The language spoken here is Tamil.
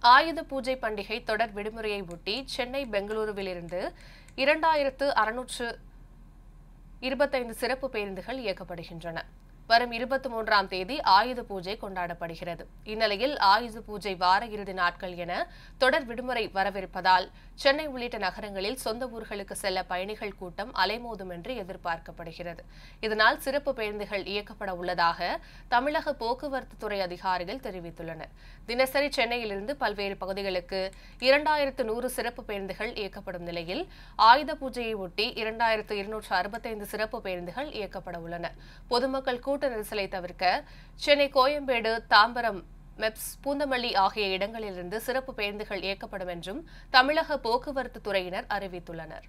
ஆயுத பூஜை பண்டிகை தொடர் விடுமுறையை ஒட்டி சென்னை பெங்களூருவிலிருந்து இரண்டாயிரத்து அறுநூற்று இருபத்தைந்து சிறப்பு பேருந்துகள் இயக்கப்படுகின்றன. வரும் இருபத்தி மூன்றாம் தேதி ஆயுத பூஜை கொண்டாடப்படுகிறது. இந்நிலையில் ஆயுத பூஜை வார இறுதி நாட்கள் என தொடர் விடுமுறை வரவிருப்பதால் சென்னை உள்ளிட்ட நகரங்களில் சொந்த ஊர்களுக்கு செல்ல பயணிகள் கூட்டம் அலைமோதும் என்று எதிர்பார்க்கப்படுகிறது. இதனால் சிறப்பு பேருந்துகள் இயக்கப்பட உள்ளதாக தமிழக போக்குவரத்து துறை அதிகாரிகள் தெரிவித்துள்ளனர். தினசரி சென்னையிலிருந்து பல்வேறு பகுதிகளுக்கு இரண்டாயிரத்து நூறு சிறப்பு பேருந்துகள் இயக்கப்படும் நிலையில் ஆயுத பூஜையை ஒட்டி இரண்டாயிரத்து இருநூற்று அறுபத்தைந்து சிறப்பு பேருந்துகள் இயக்கப்பட உள்ளன. பொதுமக்கள் கூட்ட நெரிசலை தவிர்க்க சென்னை கோயம்பேடு தாம்பரம் மெப்ஸ் பூந்தமல்லி ஆகிய இடங்களிலிருந்து சிறப்பு பேருந்துகள் இயக்கப்படும் என்றும் தமிழக போக்குவரத்து துறையினர் அறிவித்துள்ளனர்.